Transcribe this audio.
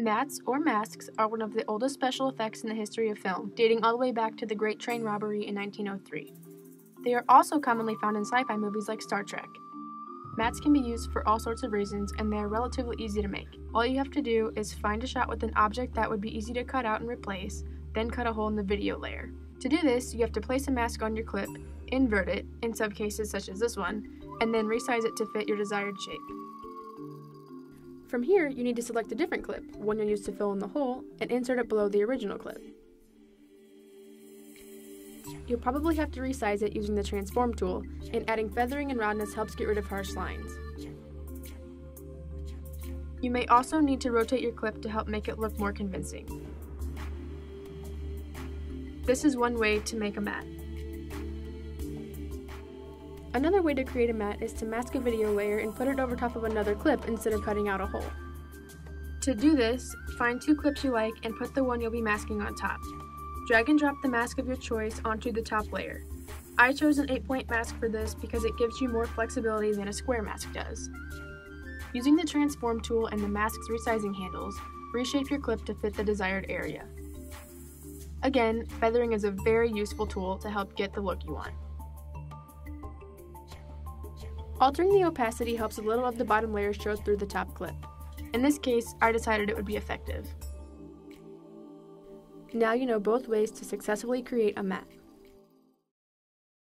Mattes, or masks, are one of the oldest special effects in the history of film, dating all the way back to the Great Train Robbery in 1903. They are also commonly found in sci fi movies like Star Trek. Mattes can be used for all sorts of reasons, and they are relatively easy to make. All you have to do is find a shot with an object that would be easy to cut out and replace, then cut a hole in the video layer. To do this, you have to place a mask on your clip, invert it, in some cases such as this one, and then resize it to fit your desired shape. From here, you need to select a different clip, one you'll use to fill in the hole, and insert it below the original clip. You'll probably have to resize it using the transform tool, and adding feathering and roundness helps get rid of harsh lines. You may also need to rotate your clip to help make it look more convincing. This is one way to make a matte. Another way to create a matte is to mask a video layer and put it over top of another clip instead of cutting out a hole. To do this, find two clips you like and put the one you'll be masking on top. Drag and drop the mask of your choice onto the top layer. I chose an 8-point mask for this because it gives you more flexibility than a square mask does. Using the transform tool and the mask's resizing handles, reshape your clip to fit the desired area. Again, feathering is a very useful tool to help get the look you want. Altering the opacity helps a little of the bottom layer show through the top clip. In this case, I decided it would be effective. Now you know both ways to successfully create a matte.